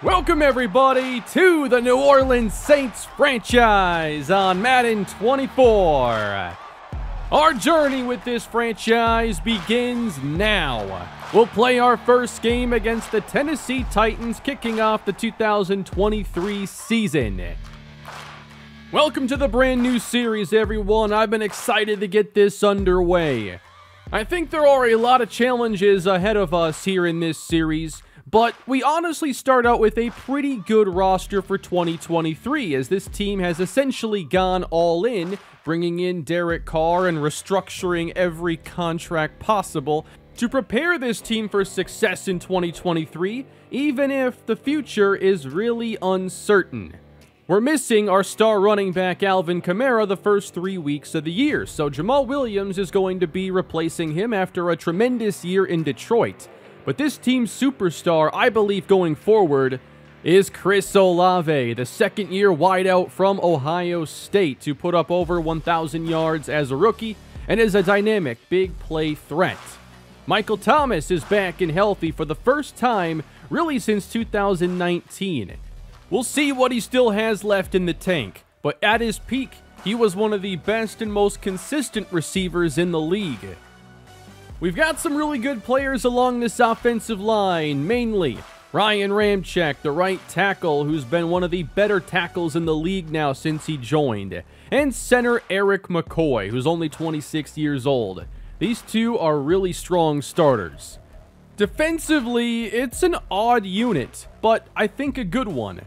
Welcome, everybody, to the New Orleans Saints franchise on Madden 24. Our journey with this franchise begins now. We'll play our first game against the Tennessee Titans, kicking off the 2023 season. Welcome to the brand new series, everyone. I've been excited to get this underway. I think there are a lot of challenges ahead of us here in this series. But we honestly start out with a pretty good roster for 2023, as this team has essentially gone all in, bringing in Derek Carr and restructuring every contract possible to prepare this team for success in 2023, even if the future is really uncertain. We're missing our star running back Alvin Kamara the first three weeks of the year, so Jamaal Williams is going to be replacing him after a tremendous year in Detroit. But this team's superstar, I believe going forward, is Chris Olave, the second year wideout from Ohio State, to put up over 1,000 yards as a rookie and is a dynamic big play threat. Michael Thomas is back and healthy for the first time really since 2019. We'll see what he still has left in the tank, but at his peak, he was one of the best and most consistent receivers in the league. We've got some really good players along this offensive line, mainly Ryan Ramczyk, the right tackle, who's been one of the better tackles in the league now since he joined, and center Erik McCoy, who's only 26 years old. These two are really strong starters. Defensively, it's an odd unit, but I think a good one.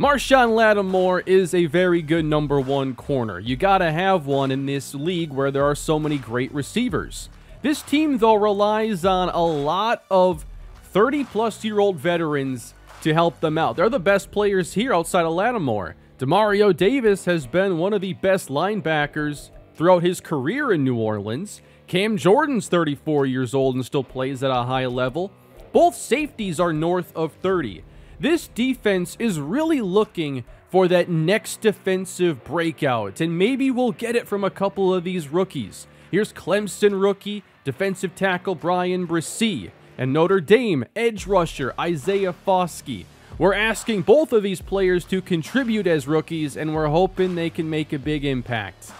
Marshon Lattimore is a very good number one corner. You gotta have one in this league where there are so many great receivers. This team, though, relies on a lot of 30 plus year old veterans to help them out. They're the best players here outside of Lattimore. Demario Davis has been one of the best linebackers throughout his career in New Orleans. Cam Jordan's 34 years old and still plays at a high level. Both safeties are north of 30. This defense is really looking for that next defensive breakout, and maybe we'll get it from a couple of these rookies. Here's Clemson rookie defensive tackle Bryan Bresee, and Notre Dame edge rusher Isaiah Foskey. We're asking both of these players to contribute as rookies, and we're hoping they can make a big impact.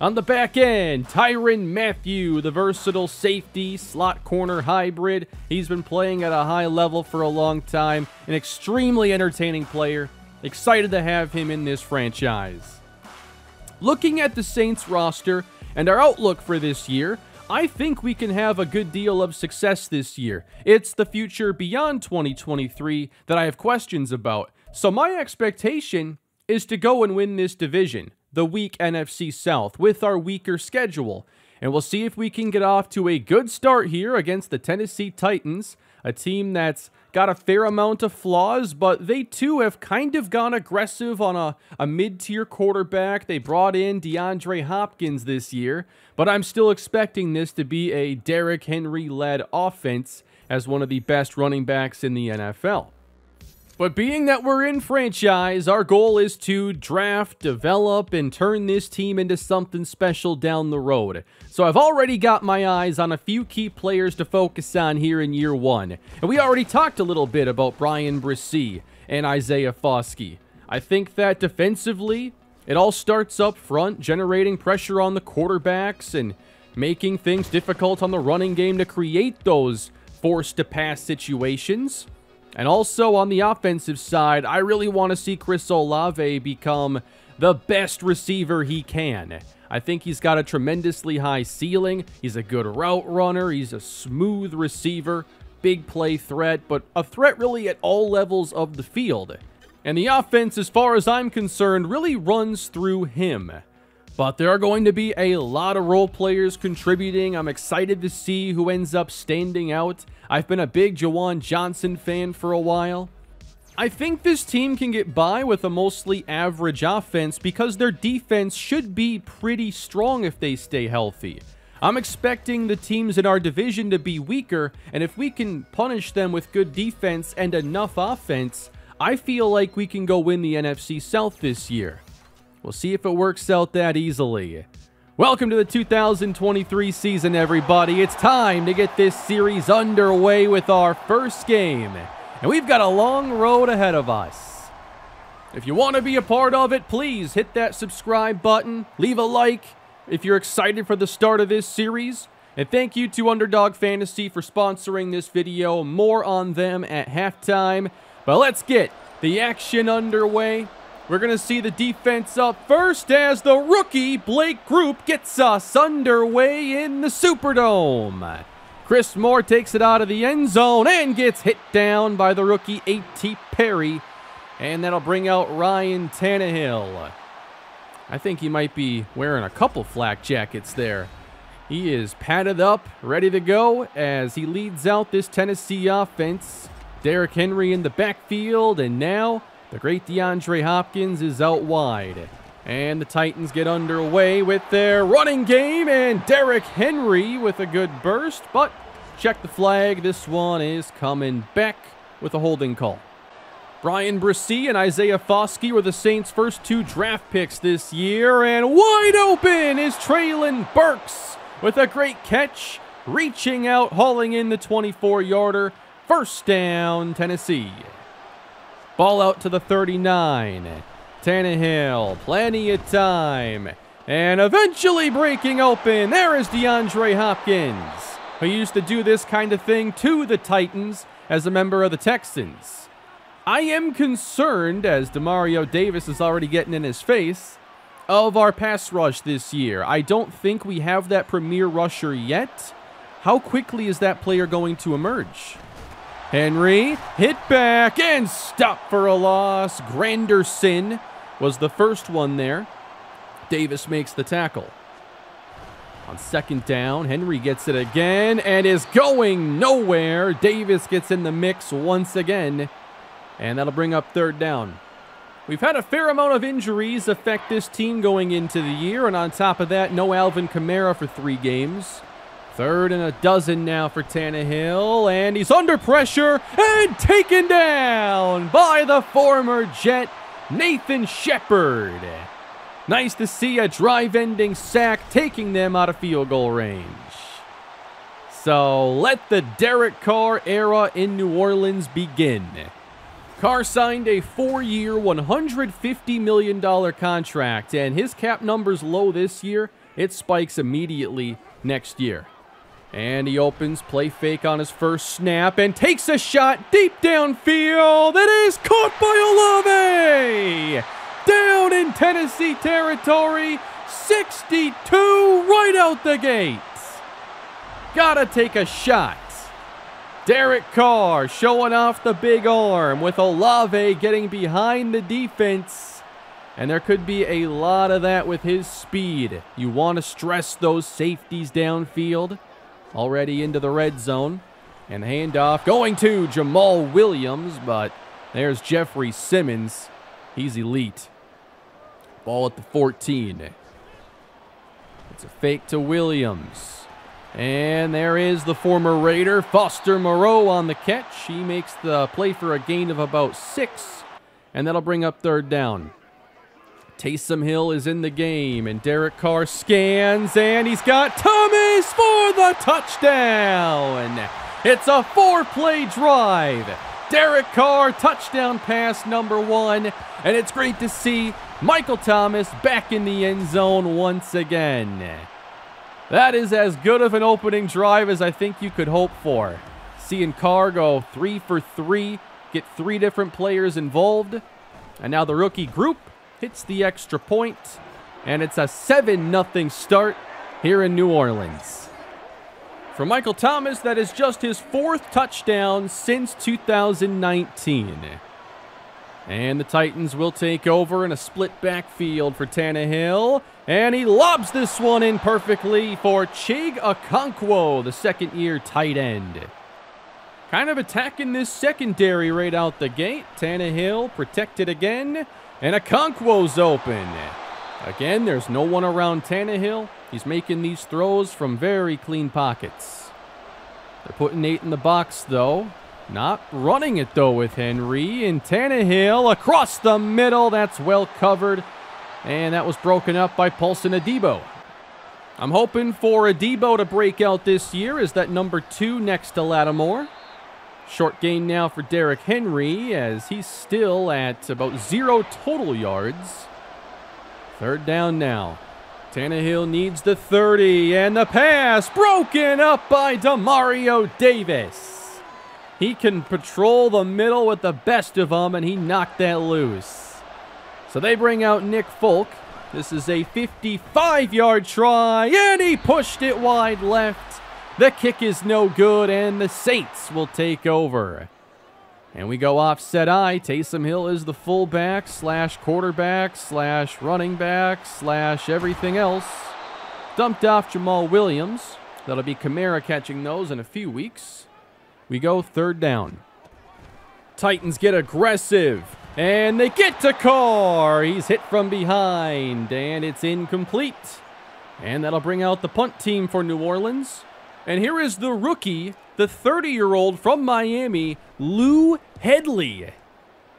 On the back end, Tyrann Mathieu, the versatile safety, slot corner hybrid. He's been playing at a high level for a long time, an extremely entertaining player. Excited to have him in this franchise. Looking at the Saints roster and our outlook for this year, I think we can have a good deal of success this year. It's the future beyond 2023 that I have questions about. So my expectation is to go and win this division, the weak NFC South, with our weaker schedule. And we'll see if we can get off to a good start here against the Tennessee Titans, a team that's got a fair amount of flaws, but they too have kind of gone aggressive on a, a mid tier quarterback. They brought in DeAndre Hopkins this year, but I'm still expecting this to be a Derrick Henry led offense as one of the best running backs in the NFL. But being that we're in franchise, our goal is to draft, develop, and turn this team into something special down the road. So I've already got my eyes on a few key players to focus on here in year one. And we already talked a little bit about Bryan Bresee and Isaiah Foskey. I think that defensively, it all starts up front, generating pressure on the quarterbacks and making things difficult on the running game to create those forced to pass situations. And also on the offensive side, I really want to see Chris Olave become the best receiver he can. I think he's got a tremendously high ceiling. He's a good route runner. He's a smooth receiver, big play threat, but a threat really at all levels of the field. And the offense, as far as I'm concerned, really runs through him. But there are going to be a lot of role players contributing. I'm excited to see who ends up standing out. I've been a big Juwan Johnson fan for a while. I think this team can get by with a mostly average offense because their defense should be pretty strong if they stay healthy. I'm expecting the teams in our division to be weaker, and if we can punish them with good defense and enough offense, I feel like we can go win the NFC South this year. We'll see if it works out that easily. Welcome to the 2023 season, everybody. It's time to get this series underway with our first game. And we've got a long road ahead of us. If you want to be a part of it, please hit that subscribe button, leave a like if you're excited for the start of this series. And thank you to Underdog Fantasy for sponsoring this video. More on them at halftime. But let's get the action underway. We're going to see the defense up first as the rookie Blake Grupe gets us underway in the Superdome. Chris Moore takes it out of the end zone and gets hit down by the rookie A.T. Perry. And that'll bring out Ryan Tannehill. I think he might be wearing a couple flak jackets there. He is padded up, ready to go as he leads out this Tennessee offense. Derrick Henry in the backfield, and now the great DeAndre Hopkins is out wide. And the Titans get underway with their running game, and Derrick Henry with a good burst, but check the flag. This one is coming back with a holding call. Bryan Bresee and Isaiah Foskey were the Saints' first two draft picks this year, and wide open is Treylon Burks with a great catch, reaching out, hauling in the 24-yarder. First down, Tennessee. Ball out to the 39. Tannehill, plenty of time. And eventually breaking open. There is DeAndre Hopkins, who used to do this kind of thing to the Titans as a member of the Texans. I am concerned, as Demario Davis is already getting in his face, of our pass rush this year. I don't think we have that premier rusher yet. How quickly is that player going to emerge? Henry hit back and stop for a loss. Granderson was the first one there. Davis makes the tackle. On second down, Henry gets it again and is going nowhere. Davis gets in the mix once again, and that'll bring up third down. We've had a fair amount of injuries affect this team going into the year, and on top of that, no Alvin Kamara for three games. Third and a dozen now for Tannehill, and he's under pressure and taken down by the former Jet, Nathan Shepherd. Nice to see a drive-ending sack taking them out of field goal range. So let the Derek Carr era in New Orleans begin. Carr signed a four-year, $150 million contract, and his cap number's low this year. It spikes immediately next year. And he opens, play fake on his first snap, and takes a shot deep downfield. that is caught by Olave! Down in Tennessee territory, 62 right out the gate. Gotta take a shot. Derek Carr showing off the big arm with Olave getting behind the defense. And there could be a lot of that with his speed. You want to stress those safeties downfield. Already into the red zone. And handoff going to Jamaal Williams, but there's Jeffrey Simmons. He's elite. Ball at the 14. It's a fake to Williams. And there is the former Raider, Foster Moreau on the catch. He makes the play for a gain of about six, and that'll bring up third down. Taysom Hill is in the game, and Derek Carr scans, and he's got For the touchdown. It's a four-play drive. Derek Carr, touchdown pass number one, and it's great to see Michael Thomas back in the end zone once again. That is as good of an opening drive as I think you could hope for. Seeing Carr go three for three, get three different players involved. And now the rookie Grupe hits the extra point, and it's a 7-0 start here in New Orleans. For Michael Thomas, that is just his fourth touchdown since 2019. And the Titans will take over in a split backfield for Tannehill. And he lobs this one in perfectly for Chig Okonkwo, the second year tight end. Kind of attacking this secondary right out the gate. Tannehill protected again. And Okonkwo's open. Again, there's no one around Tannehill. He's making these throws from very clean pockets. They're putting Nate in the box, though. Not running it, though, with Henry. And Tannehill across the middle. That's well covered. And that was broken up by Paulson Adebo. I'm hoping for Adebo to break out this year Is that number two next to Lattimore. Short gain now for Derrick Henry as he's still at about zero total yards. Third down now. Tannehill needs the 30, and the pass broken up by Demario Davis. He can patrol the middle with the best of them, and he knocked that loose. So they bring out Nick Folk. This is a 55-yard try, and he pushed it wide left. The kick is no good, and the Saints will take over. And we go offset I. Taysom Hill is the fullback slash quarterback slash running back slash everything else. Dumped off Jamaal Williams. That'll be Kamara catching those in a few weeks. We go third down. Titans get aggressive. And they get to Carr. He's hit from behind. And it's incomplete. And that'll bring out the punt team for New Orleans. And here is the rookie, the 30-year-old from Miami, Lou Hedley.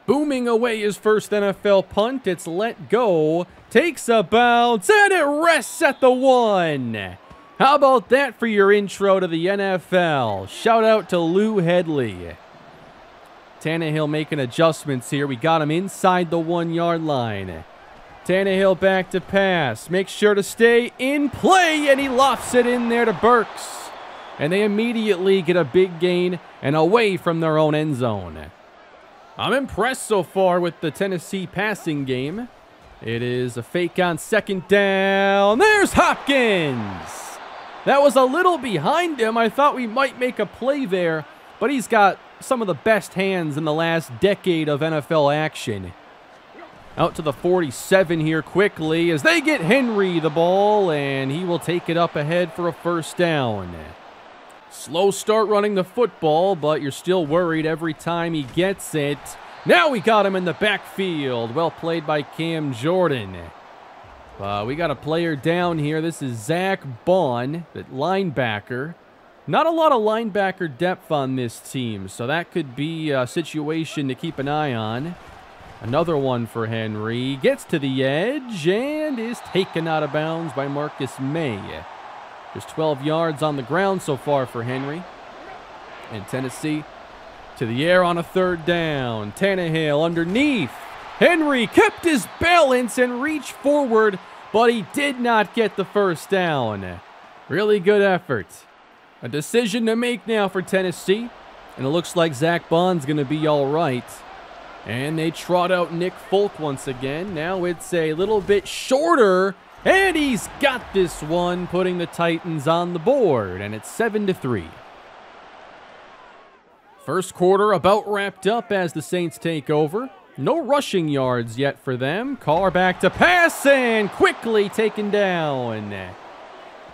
Booming away his first NFL punt. It's let go. Takes a bounce, and it rests at the one. How about that for your intro to the NFL? Shout out to Lou Hedley. Tannehill making adjustments here. We got him inside the one-yard line. Tannehill back to pass. Make sure to stay in play, and he lofts it in there to Burks and they immediately get a big gain and away from their own end zone. I'm impressed so far with the Tennessee passing game. It is a fake on second down. There's Hopkins. That was a little behind him. I thought we might make a play there, but he's got some of the best hands in the last decade of NFL action. Out to the 47 here quickly as they get Henry the ball, and he will take it up ahead for a first down. Slow start running the football, but you're still worried every time he gets it. Now we got him in the backfield. Well played by Cam Jordan. Uh, we got a player down here. This is Zach Baun, the linebacker. Not a lot of linebacker depth on this team, so that could be a situation to keep an eye on. Another one for Henry. Gets to the edge and is taken out of bounds by Marcus Maye. There's 12 yards on the ground so far for Henry. And Tennessee to the air on a third down. Tannehill underneath. Henry kept his balance and reached forward, but he did not get the first down. Really good effort. A decision to make now for Tennessee. And it looks like Zach Baun's going to be all right. And they trot out Nick Folk once again. Now it's a little bit shorter and he's got this one, putting the Titans on the board, and it's 7 to 3. First quarter about wrapped up as the Saints take over. No rushing yards yet for them. Carr back to pass and quickly taken down.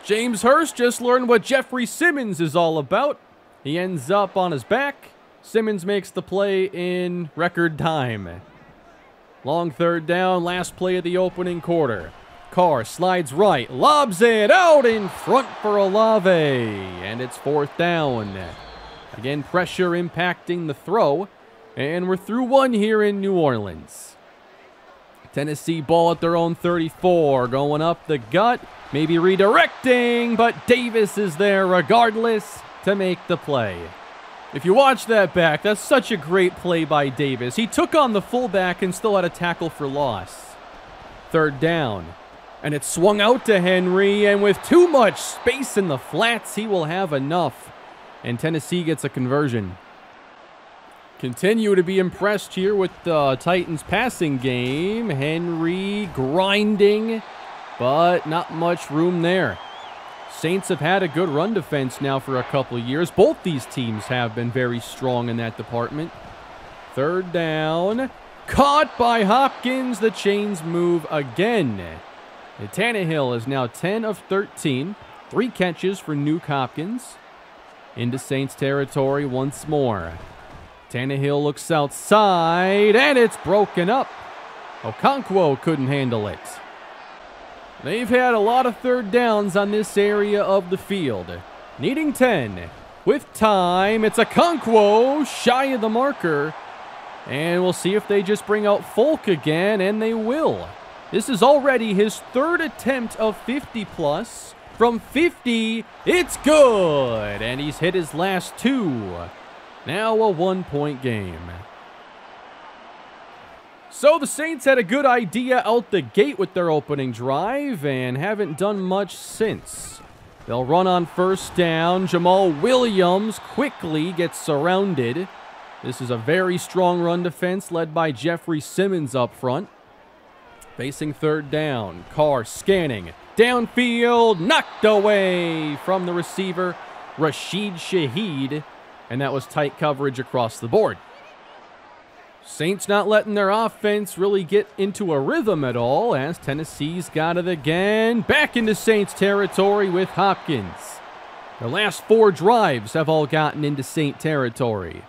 James Hurst just learned what Jeffrey Simmons is all about. He ends up on his back. Simmons makes the play in record time. Long third down, last play of the opening quarter. Carr slides right, lobs it out in front for Olave, and it's fourth down. Again, pressure impacting the throw, and we're through one here in New Orleans. Tennessee ball at their own 34, going up the gut, maybe redirecting, but Davis is there regardless to make the play. If you watch that back, that's such a great play by Davis. He took on the fullback and still had a tackle for loss. Third down. And it swung out to Henry, and with too much space in the flats, he will have enough. And Tennessee gets a conversion. Continue to be impressed here with the Titans passing game. Henry grinding, but not much room there. Saints have had a good run defense now for a couple years. Both these teams have been very strong in that department. Third down. Caught by Hopkins. The chains move again. And Tannehill is now 10 of 13. Three catches for Nuke Hopkins. Into Saints territory once more. Tannehill looks outside, and it's broken up. Okonkwo couldn't handle it. They've had a lot of third downs on this area of the field. Needing 10. With time, it's a Okonkwo shy of the marker. And we'll see if they just bring out Folk again, and they will. This is already his third attempt of 50 plus. From 50, it's good. And he's hit his last two. Now a one-point game. So the Saints had a good idea out the gate with their opening drive and haven't done much since. They'll run on first down. Jamaal Williams quickly gets surrounded. This is a very strong run defense led by Jeffrey Simmons up front. Facing third down. Carr scanning. Downfield. Knocked away from the receiver, Rashid Shaheed. And that was tight coverage across the board. Saints not letting their offense really get into a rhythm at all as Tennessee's got it again. Back into Saints territory with Hopkins. The last four drives have all gotten into Saint territory.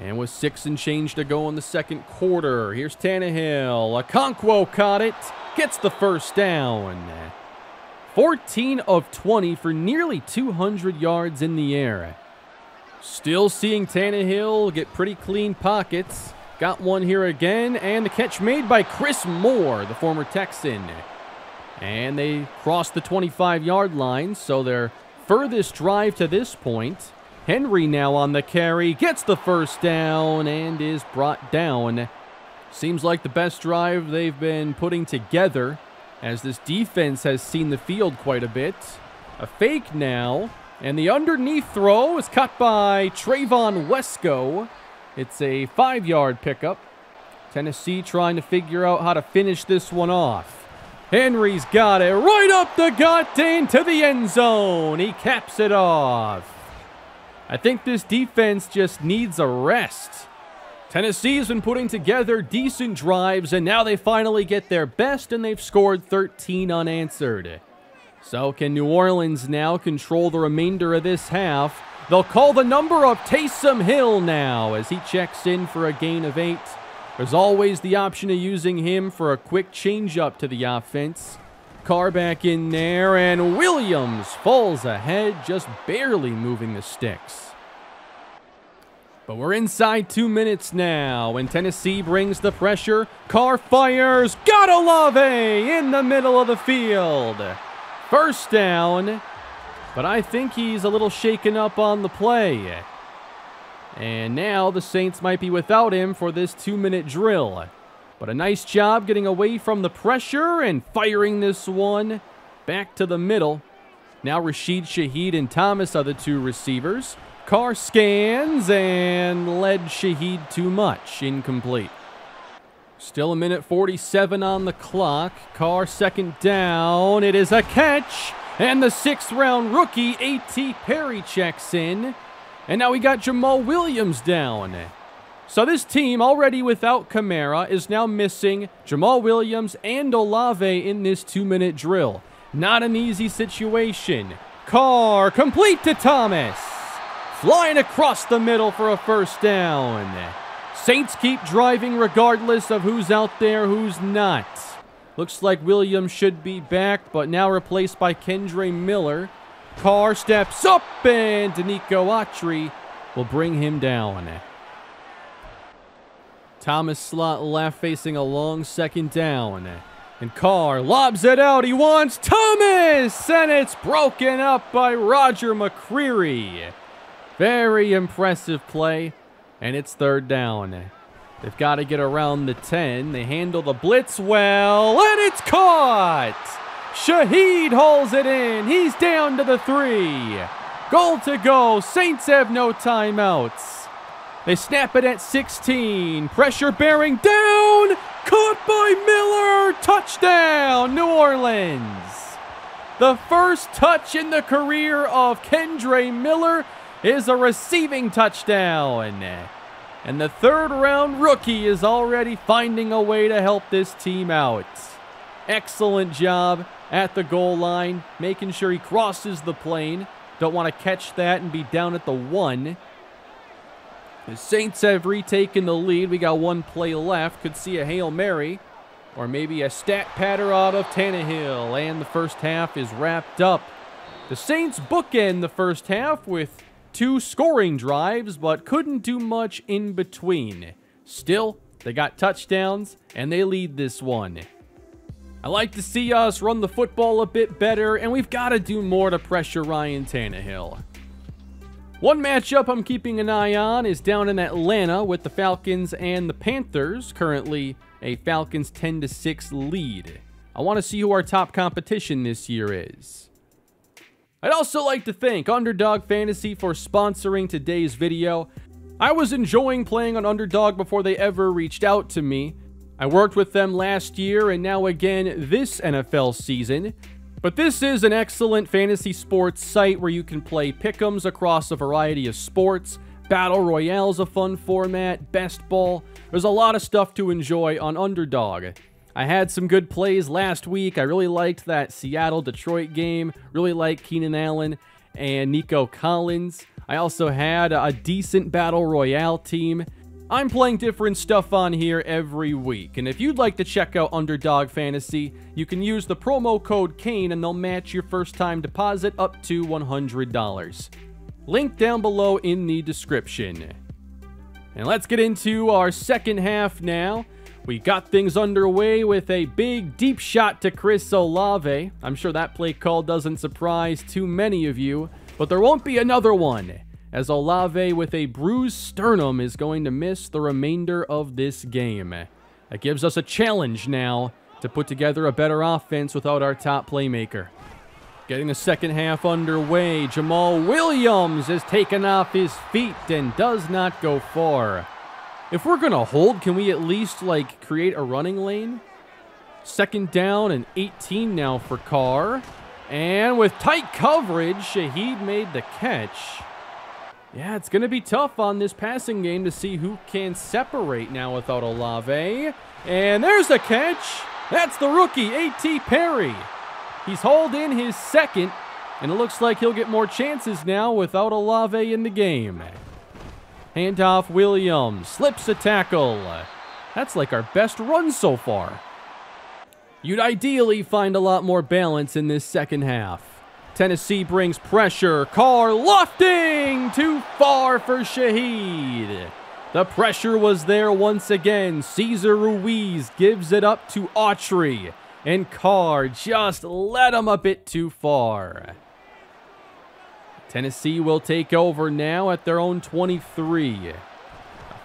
And with six and change to go in the second quarter, here's Tannehill. Okonkwo caught it, gets the first down. 14 of 20 for nearly 200 yards in the air. Still seeing Tannehill get pretty clean pockets. Got one here again, and the catch made by Chris Moore, the former Texan. And they crossed the 25-yard line, so their furthest drive to this point. Henry now on the carry, gets the first down, and is brought down. Seems like the best drive they've been putting together, as this defense has seen the field quite a bit. A fake now, and the underneath throw is cut by Trevon Wesco. It's a five-yard pickup. Tennessee trying to figure out how to finish this one off. Henry's got it right up the gut into the end zone. He caps it off. I think this defense just needs a rest. Tennessee's been putting together decent drives, and now they finally get their best, and they've scored 13 unanswered. So can New Orleans now control the remainder of this half? They'll call the number of Taysom Hill now as he checks in for a gain of eight. There's always the option of using him for a quick changeup to the offense. Carr back in there, and Williams falls ahead, just barely moving the sticks. But we're inside two minutes now, and Tennessee brings the pressure. Carr fires, got Olave in the middle of the field. First down, but I think he's a little shaken up on the play. And now the Saints might be without him for this two-minute drill. But a nice job getting away from the pressure and firing this one back to the middle. Now Rashid Shaheed and Thomas are the two receivers. Carr scans and led Shaheed too much. Incomplete. Still a minute 47 on the clock. Carr second down. It is a catch. And the sixth round rookie, A.T. Perry, checks in. And now we got Jamaal Williams down. So this team, already without Kamara, is now missing Jamaal Williams and Olave in this two-minute drill. Not an easy situation. Carr, complete to Thomas. Flying across the middle for a first down. Saints keep driving regardless of who's out there, who's not. Looks like Williams should be back, but now replaced by Kendre Miller. Carr steps up, and Denico Autry will bring him down. Thomas slot left facing a long second down. And Carr lobs it out. He wants Thomas! And it's broken up by Roger McCreary. Very impressive play and it's third down. They've got to get around the 10. They handle the blitz well, and it's caught! Shaheed hauls it in. He's down to the three. Goal to go. Saints have no timeouts. They snap it at 16. Pressure bearing down. Caught by Miller. Touchdown, New Orleans. The first touch in the career of Kendre Miller is a receiving touchdown. And the third round rookie is already finding a way to help this team out. Excellent job at the goal line, making sure he crosses the plane. Don't want to catch that and be down at the one. The Saints have retaken the lead. We got one play left. Could see a Hail Mary or maybe a stat patter out of Tannehill. And the first half is wrapped up. The Saints bookend the first half with two scoring drives, but couldn't do much in between. Still, they got touchdowns, and they lead this one. I like to see us run the football a bit better, and we've got to do more to pressure Ryan Tannehill. One matchup I'm keeping an eye on is down in Atlanta with the Falcons and the Panthers, currently a Falcons 10 to 6 lead. I want to see who our top competition this year is. I'd also like to thank Underdog Fantasy for sponsoring today's video. I was enjoying playing on Underdog before they ever reached out to me. I worked with them last year and now again this NFL season. But this is an excellent fantasy sports site where you can play pick'ems across a variety of sports. Battle Royale's a fun format, best ball. There's a lot of stuff to enjoy on Underdog. I had some good plays last week. I really liked that Seattle-Detroit game. Really liked Keenan Allen and Nico Collins. I also had a decent Battle Royale team. I'm playing different stuff on here every week, and if you'd like to check out Underdog Fantasy, you can use the promo code CANE and they'll match your first time deposit up to $100. Link down below in the description. And let's get into our second half now. We got things underway with a big deep shot to Chris Olave. I'm sure that play call doesn't surprise too many of you, but there won't be another one as Olave with a bruised sternum is going to miss the remainder of this game. That gives us a challenge now to put together a better offense without our top playmaker. Getting the second half underway, Jamaal Williams is taken off his feet and does not go far. If we're going to hold, can we at least, like, create a running lane? Second down and 18 now for Carr. And with tight coverage, Shaheed made the catch. Yeah, it's going to be tough on this passing game to see who can separate now without Olave. And there's the catch. That's the rookie, A.T. Perry. He's hauled in his second, and it looks like he'll get more chances now without Olave in the game. Handoff Williams, slips a tackle. That's like our best run so far. You'd ideally find a lot more balance in this second half. Tennessee brings pressure. Carr lofting! Too far for Shaheed. The pressure was there once again. Cesar Ruiz gives it up to Autry. And Carr just let him a bit too far. Tennessee will take over now at their own 23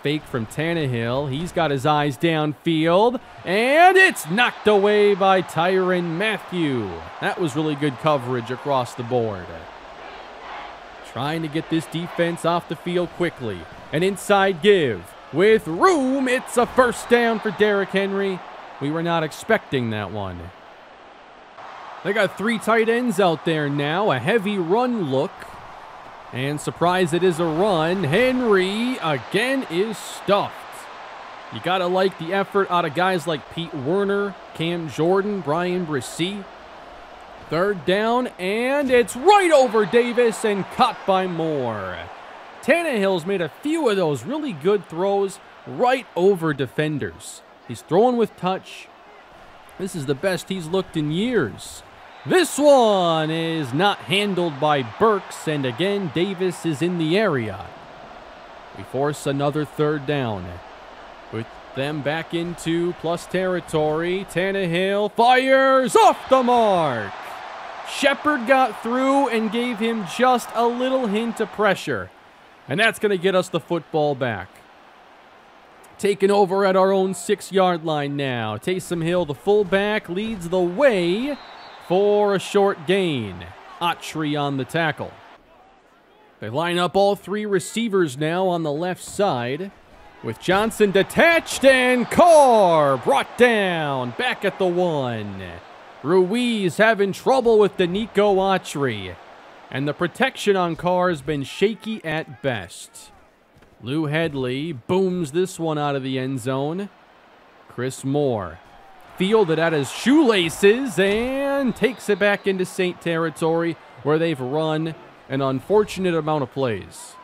fake from Tannehill. He's got his eyes downfield, and it's knocked away by Tyrann Mathieu. That was really good coverage across the board. Trying to get this defense off the field quickly. An inside give. With room, it's a first down for Derrick Henry. We were not expecting that one. They got three tight ends out there now. A heavy run look. And surprise, it is a run. Henry again is stuffed. You got to like the effort out of guys like Pete Werner, Cam Jordan, Bryan Bresee. Third down, and it's right over Davis and caught by Moore. Tannehill's made a few of those really good throws right over defenders. He's throwing with touch. This is the best he's looked in years. This one is not handled by Burks, and again, Davis is in the area. We force another third down. With them back into plus territory, Tannehill fires off the mark. Shepherd got through and gave him just a little hint of pressure. And that's going to get us the football back. Taking over at our own six-yard line now. Taysom Hill, the fullback, leads the way for a short gain. Autry on the tackle. They line up all three receivers now on the left side. With Johnson detached and Carr brought down back at the one. Ruiz having trouble with Denico Autry. And the protection on Carr has been shaky at best. Lou Hedley booms this one out of the end zone. Chris Moore fielded at his shoelaces and takes it back into Saint territory where they've run an unfortunate amount of plays.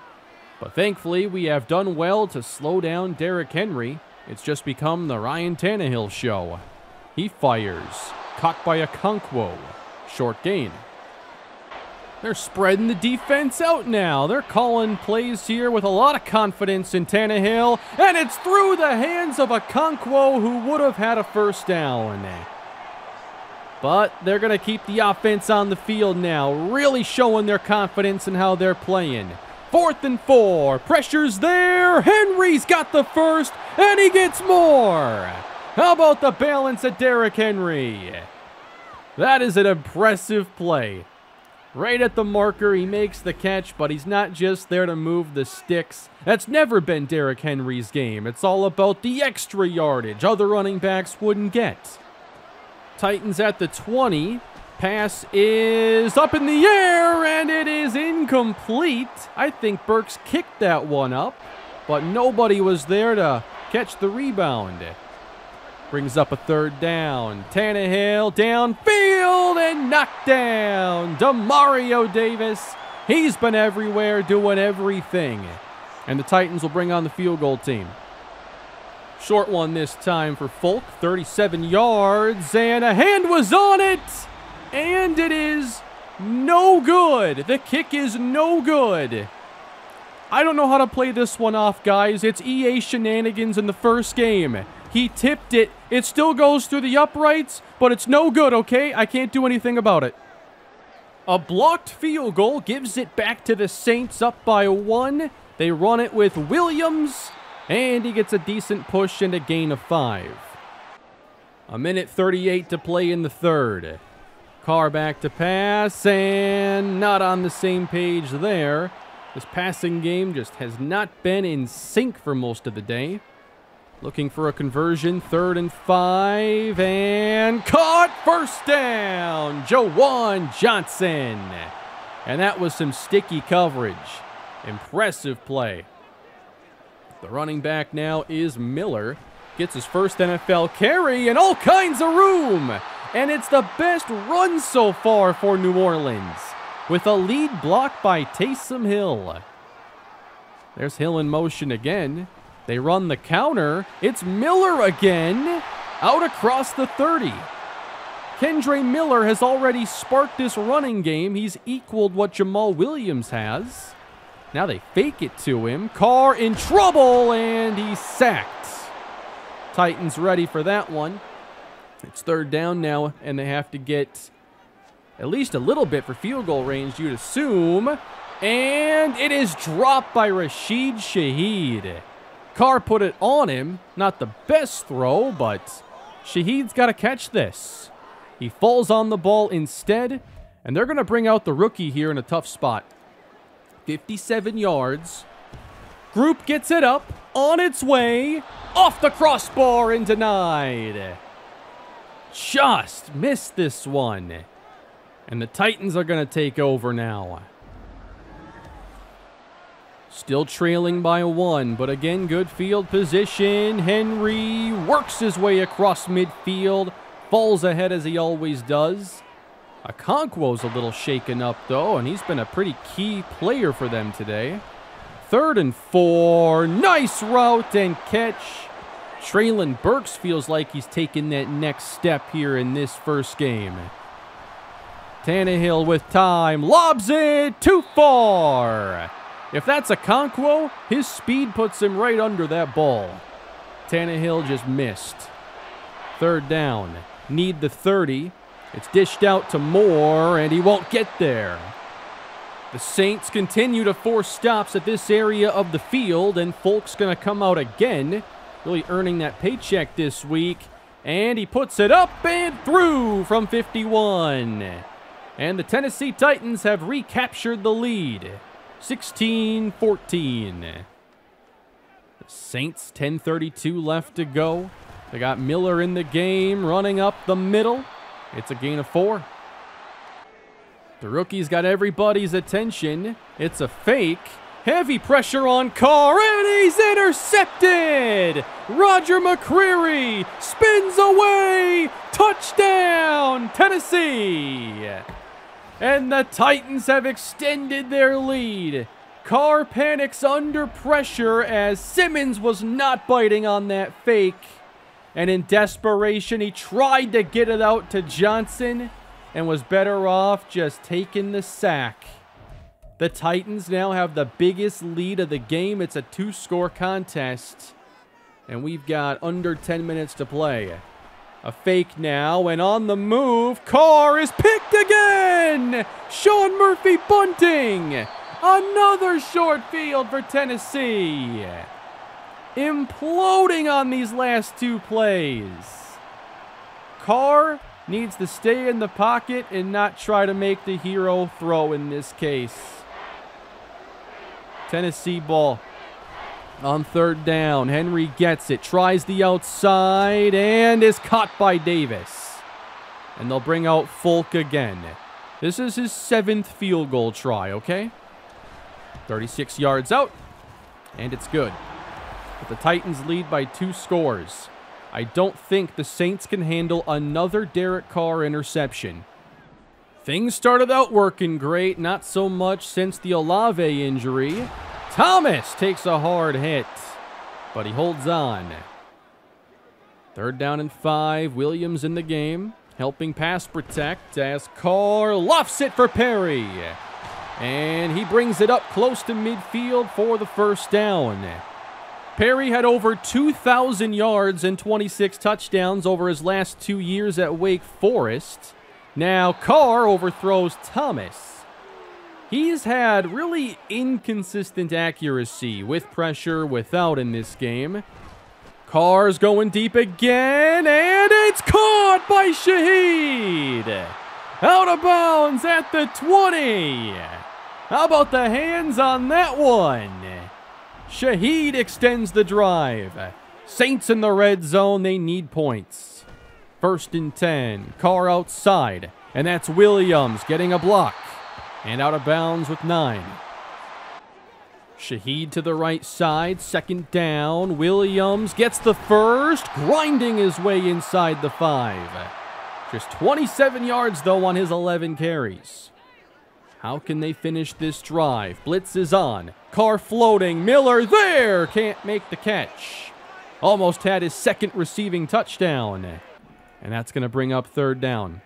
But thankfully, we have done well to slow down Derrick Henry. It's just become the Ryan Tannehill show. He fires, caught by Okonkwo. Short gain. They're spreading the defense out now. They're calling plays here with a lot of confidence in Tannehill, and it's through the hands of Okonkwo who would have had a first down. But they're going to keep the offense on the field now, really showing their confidence in how they're playing. Fourth and four. Pressure's there. Henry's got the first, and he gets more. How about the balance of Derrick Henry? That is an impressive play. Right at the marker, he makes the catch, but he's not just there to move the sticks. That's never been Derrick Henry's game. It's all about the extra yardage other running backs wouldn't get. Titans at the 20. Pass is up in the air, and it is incomplete. I think Burks kicked that one up, but nobody was there to catch the rebound. Brings up a third down. Tannehill downfield and knocked down. Demario Davis. He's been everywhere doing everything. And the Titans will bring on the field goal team. Short one this time for Folk. 37 yards. And a hand was on it. And it is no good. The kick is no good. I don't know how to play this one off, guys. It's EA shenanigans in the first game. He tipped it. It still goes through the uprights, but it's no good, okay? I can't do anything about it. A blocked field goal gives it back to the Saints up by one. They run it with Williams, and he gets a decent push and a gain of five. A minute 38 to play in the third. Carr back to pass, and not on the same page there. This passing game just has not been in sync for most of the day. Looking for a conversion, third and five, and caught first down, Juwan Johnson. And that was some sticky coverage. Impressive play. The running back now is Miller. Gets his first NFL carry and all kinds of room. And it's the best run so far for New Orleans. With a lead block by Taysom Hill. There's Hill in motion again. They run the counter. It's Miller again. Out across the 30. Kendre Miller has already sparked this running game. He's equaled what Jamaal Williams has. Now they fake it to him. Carr in trouble, and he's sacked. Titans ready for that one. It's third down now, and they have to get at least a little bit for field goal range, you'd assume. And it is dropped by Rashid Shaheed. Carr put it on him. Not the best throw, but Shaheed's got to catch this. He falls on the ball instead, and they're going to bring out the rookie here in a tough spot. 57 yards. Grupe gets it up, on its way, off the crossbar and denied. Just missed this one. And the Titans are going to take over now. Still trailing by one, but again, good field position. Henry works his way across midfield, falls ahead as he always does. Okonkwo's a little shaken up, though, and he's been a pretty key player for them today. Third and four. Nice route and catch. Treylon Burks feels like he's taking that next step here in this first game. Tannehill with time. Lobs it too far. If that's Okonkwo, his speed puts him right under that ball. Tannehill just missed. Third down. Need the 30. It's dished out to Moore, and he won't get there. The Saints continue to force stops at this area of the field, and Folk's going to come out again, really earning that paycheck this week. And he puts it up and through from 51. And the Tennessee Titans have recaptured the lead. 16 14. The Saints, 10.32 left to go. They got Miller in the game, running up the middle. It's a gain of four. The rookie's got everybody's attention. It's a fake. Heavy pressure on Carr, and he's intercepted! Roger McCreary spins away! Touchdown, Tennessee! And the Titans have extended their lead. Carr panics under pressure as Simmons was not biting on that fake. And in desperation, he tried to get it out to Johnson and was better off just taking the sack. The Titans now have the biggest lead of the game. It's a two-score contest. And we've got under 10 minutes to play. A fake now, and on the move, Carr is picked again! Sean Murphy bunting! Another short field for Tennessee. Imploding on these last two plays. Carr needs to stay in the pocket and not try to make the hero throw in this case. Tennessee ball on third down. Henry gets it, tries the outside, and is caught by Davis. And they'll bring out Folk again. This is his seventh field goal try, okay? 36 yards out, and it's good. But the Titans lead by two scores. I don't think the Saints can handle another Derek Carr interception. Things started out working great, not so much since the Olave injury. Thomas takes a hard hit, but he holds on. Third down and five. Williams in the game, helping pass protect as Carr lofts it for Perry. And he brings it up close to midfield for the first down. Perry had over 2,000 yards and 26 touchdowns over his last two years at Wake Forest. Now Carr overthrows Thomas. He's had really inconsistent accuracy with pressure, without in this game. Carr's going deep again, and it's caught by Shaheed. Out of bounds at the 20. How about the hands on that one? Shaheed extends the drive. Saints in the red zone. They need points. First and 10. Carr outside. And that's Williams getting a block. And out of bounds with nine. Shaheed to the right side. Second down. Williams gets the first. Grinding his way inside the five. Just 27 yards, though, on his 11 carries. How can they finish this drive? Blitz is on. Carr floating. Miller there. Can't make the catch. Almost had his second receiving touchdown. And that's going to bring up third down.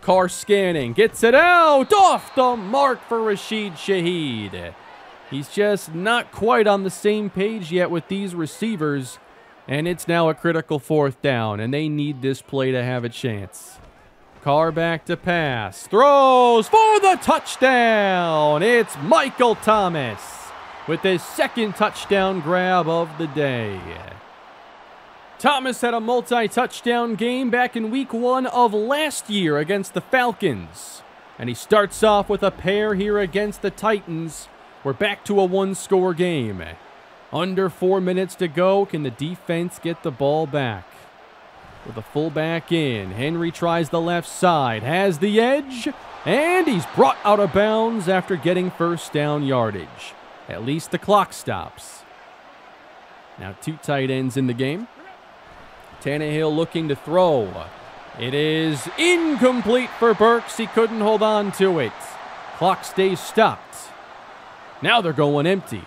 Carr scanning. Gets it out. Off the mark for Rashid Shaheed. He's just not quite on the same page yet with these receivers. And it's now a critical fourth down. And they need this play to have a chance. Carr back to pass. Throws for the touchdown. It's Michael Thomas with his second touchdown grab of the day. Thomas had a multi-touchdown game back in week one of last year against the Falcons. And he starts off with a pair here against the Titans. We're back to a one-score game. Under four minutes to go. Can the defense get the ball back? With the fullback in. Henry tries the left side, has the edge, and he's brought out of bounds after getting first down yardage. At least the clock stops. Now two tight ends in the game. Tannehill looking to throw. It is incomplete for Burks. He couldn't hold on to it. Clock stays stopped. Now they're going empty.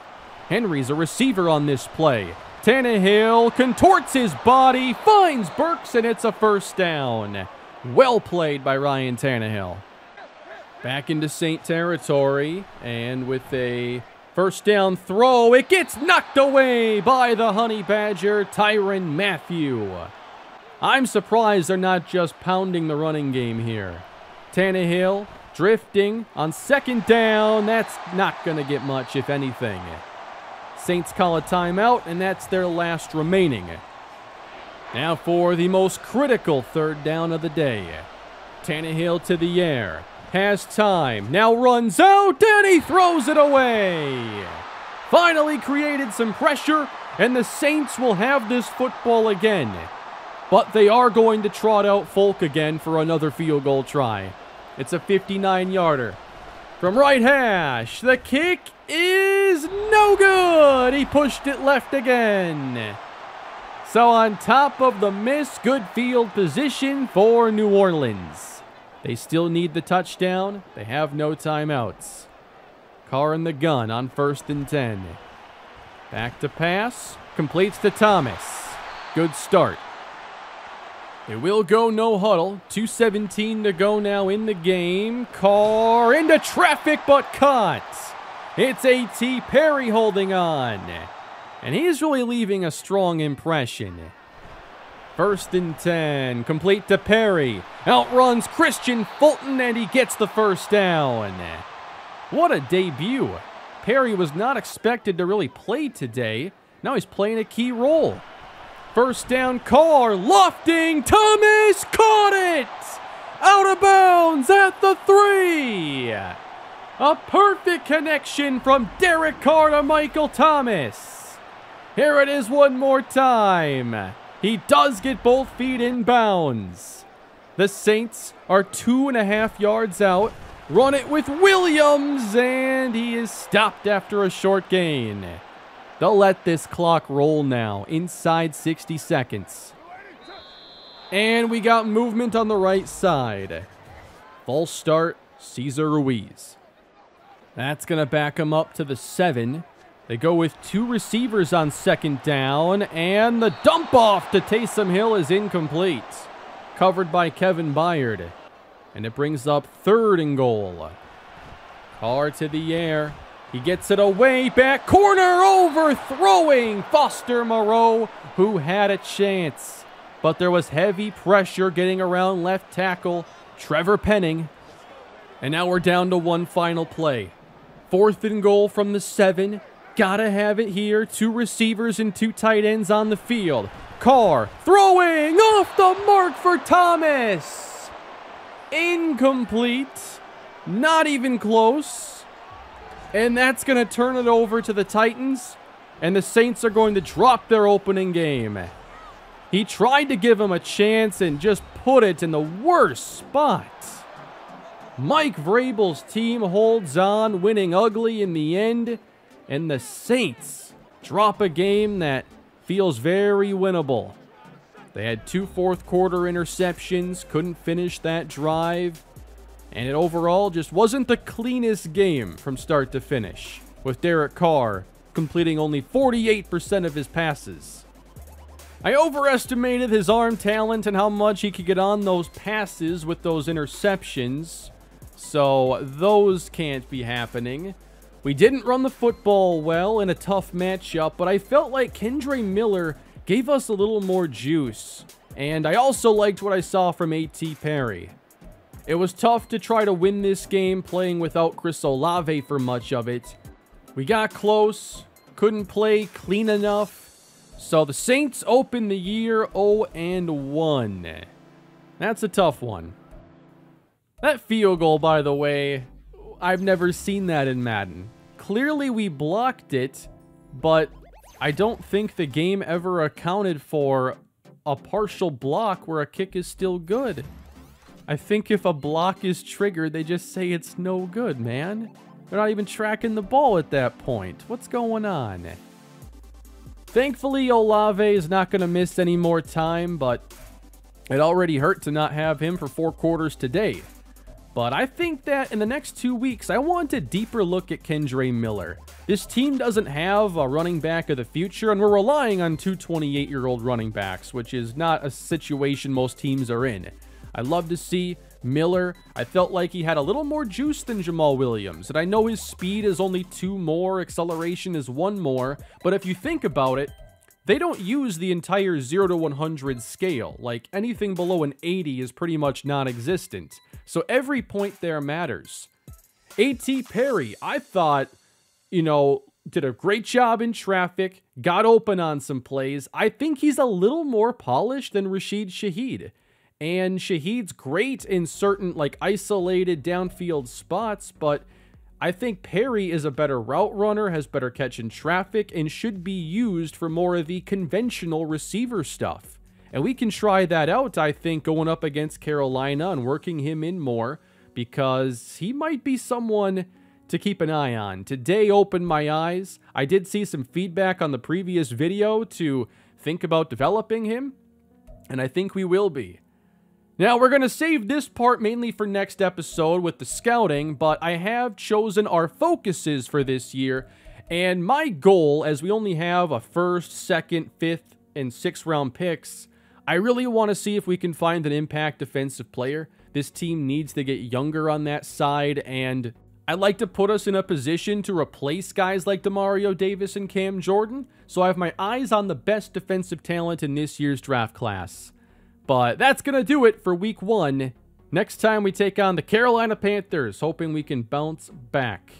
Henry's a receiver on this play. Tannehill contorts his body, finds Burks, and it's a first down. Well played by Ryan Tannehill. Back into Saint territory, and with a first down throw, it gets knocked away by the Honey Badger, Tyrann Mathieu. I'm surprised they're not just pounding the running game here. Tannehill drifting on second down. That's not going to get much, if anything. Saints call a timeout, and that's their last remaining. Now for the most critical third down of the day. Tannehill to the air. Has time. Now runs out, and he throws it away. Finally created some pressure, and the Saints will have this football again. But they are going to trot out Folk again for another field goal try. It's a 59 yarder. From right hash, the kick is no good. He pushed it left again. So on top of the miss, good field position for New Orleans. They still need the touchdown. They have no timeouts. Carr in the gun on first and 10. Back to pass. Completes to Thomas. Good start. It will go no huddle. 2.17 to go now in the game. Carr into traffic but caught. It's A.T. Perry holding on. And he's really leaving a strong impression. First and 10, complete to Perry. Outruns Kristian Fulton and he gets the first down. What a debut. Perry was not expected to really play today. Now he's playing a key role. First down, Carr, lofting, Thomas caught it! Out of bounds at the three! A perfect connection from Derek Carr to Michael Thomas. Here it is one more time. He does get both feet in bounds. The Saints are two and a half yards out. Run it with Williams, and he is stopped after a short gain. They'll let this clock roll now, inside 60 seconds. And we got movement on the right side. False start, Cesar Ruiz. That's going to back him up to the seven. They go with two receivers on second down, and the dump off to Taysom Hill is incomplete. Covered by Kevin Byard. And it brings up third and goal. Carr to the air. He gets it away, back corner, overthrowing Foster Moreau, who had a chance. But there was heavy pressure getting around left tackle Trevor Penning. And now we're down to one final play. Fourth and goal from the seven. Gotta have it here. Two receivers and two tight ends on the field. Carr throwing off the mark for Thomas. Incomplete. Not even close. And that's going to turn it over to the Titans. And the Saints are going to drop their opening game. He tried to give him a chance and just put it in the worst spot. Mike Vrabel's team holds on, winning ugly in the end, and the Saints drop a game that feels very winnable. They had two fourth quarter interceptions, couldn't finish that drive, and it overall just wasn't the cleanest game from start to finish, with Derek Carr completing only 48% of his passes. I overestimated his arm talent and how much he could get on those passes with those interceptions. So those can't be happening. We didn't run the football well in a tough matchup, but I felt like Kendre Miller gave us a little more juice. And I also liked what I saw from A.T. Perry. It was tough to try to win this game playing without Chris Olave for much of it. We got close, couldn't play clean enough. So the Saints open the year 0 and 1. That's a tough one. That field goal, by the way, I've never seen that in Madden. Clearly we blocked it, but I don't think the game ever accounted for a partial block where a kick is still good. I think if a block is triggered, they just say it's no good, man. They're not even tracking the ball at that point. What's going on? Thankfully, Olave is not going to miss any more time, but it already hurt to not have him for four quarters today. But I think that in the next two weeks, I want a deeper look at Kendre Miller. This team doesn't have a running back of the future, and we're relying on two 28-year-old running backs, which is not a situation most teams are in. I love to see Miller. I felt like he had a little more juice than Jamaal Williams, and I know his speed is only two more, acceleration is one more, but if you think about it, they don't use the entire 0 to 100 scale. Like, anything below an 80 is pretty much non-existent. So every point there matters. A.T. Perry, I thought, you know, did a great job in traffic, got open on some plays. I think he's a little more polished than Rashid Shaheed. And Shaheed's great in certain, like, isolated downfield spots, but I think Perry is a better route runner, has better catch in traffic, and should be used for more of the conventional receiver stuff. And we can try that out, I think, going up against Carolina and working him in more because he might be someone to keep an eye on. Today opened my eyes. I did see some feedback on the previous video to think about developing him, and I think we will be. Now, we're going to save this part mainly for next episode with the scouting, but I have chosen our focuses for this year, and my goal, as we only have a first, second, fifth, and sixth round picks, I really want to see if we can find an impact defensive player. This team needs to get younger on that side, and I'd like to put us in a position to replace guys like Demario Davis and Cam Jordan, so I have my eyes on the best defensive talent in this year's draft class. But that's going to do it for week one. Next time we take on the Carolina Panthers, hoping we can bounce back.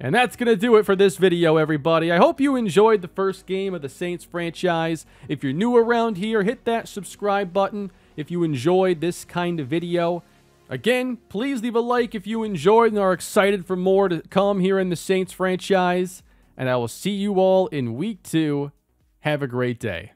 And that's going to do it for this video, everybody. I hope you enjoyed the first game of the Saints franchise. If you're new around here, hit that subscribe button if you enjoyed this kind of video. Again, please leave a like if you enjoyed and are excited for more to come here in the Saints franchise. And I will see you all in week two. Have a great day.